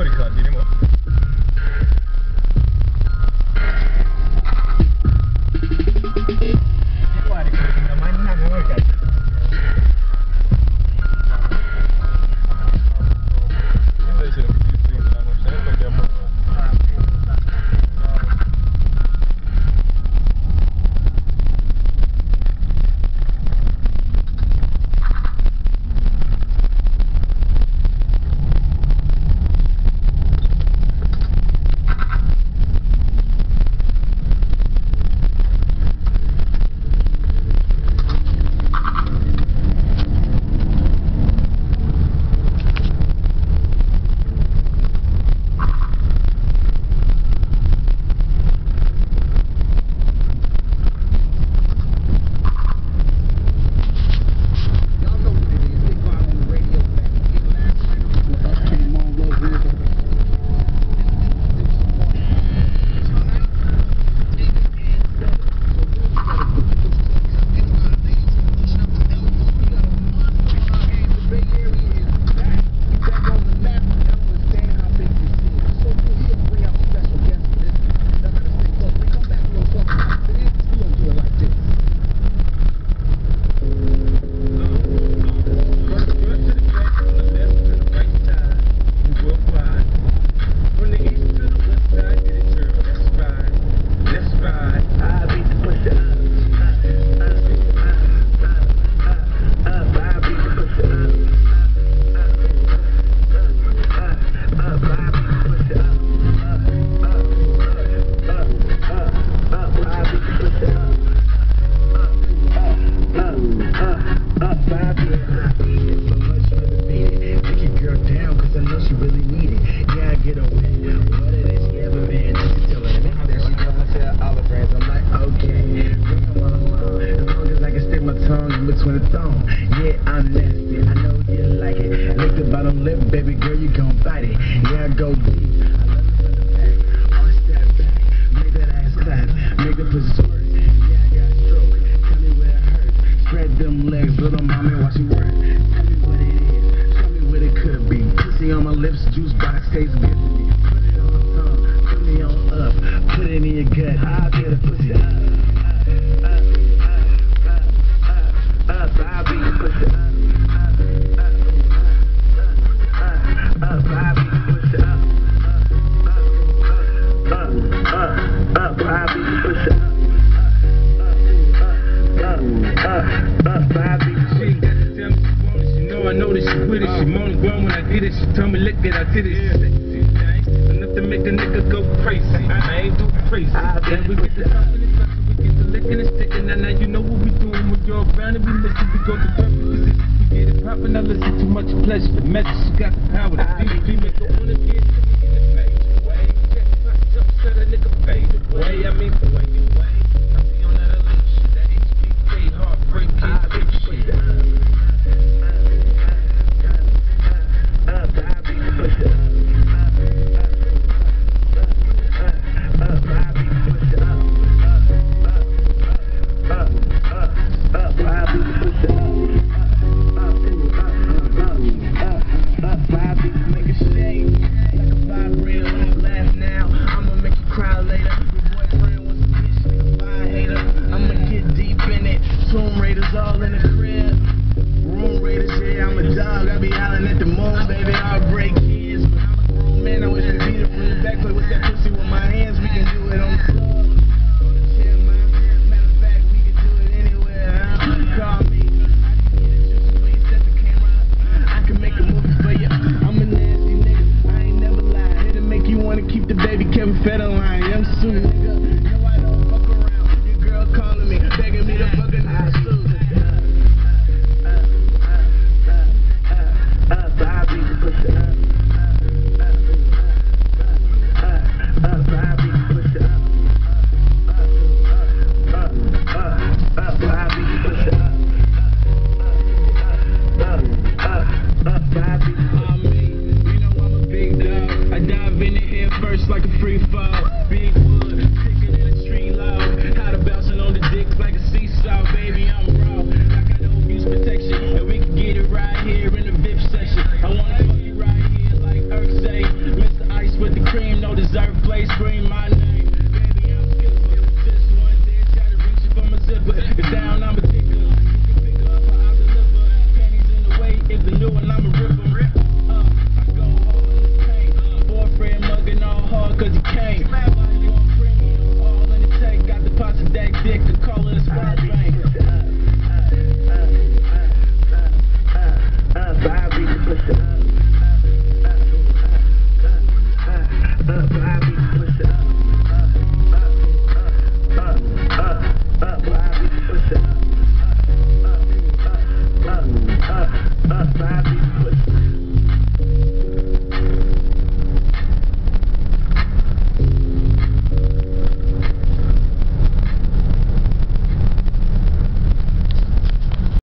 乗りかにで。Between the thong, yeah, I'm nasty. I know you like it. Lick the bottom lip, baby girl, you gon' bite it. Yeah, I go deep. I love it from the back. Arch that back, make that ass clap, make the pussy squirt. Yeah, I got stroke. Tell me where it hurts. Spread them legs, little mommy, watch me work. Tell me what it is. Show me what it could be. Pussy on my lips, juice box tastes good. Put it on my tongue, put me on up, put it in your gut. I get a pussy I know that she with it. She moan and groan when I get it. She tell me lick it, I did it. Thing. Enough to make a nigga go crazy. I ain't do crazy. Then we get to talking and talking, we get to licking and sticking. And now you know what we doing when you're around and we it. We go to position. We get it poppin'. I listen too much pleasure. The message she got the power. The DVD make her wanna get to me in the face. Way, check, jump, set a nigga all in the crib. Room rated I'm a dog. I be howling at the moon, baby. I'll break kids, I'm a man. I wish I beat up in the back, play with that pussy with my hands. We can do it on the floor. Keep the baby Kevin Federline, young suit. Be. Bye.